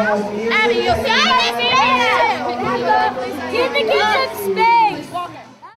Abby, you'll see. Give the kids some space.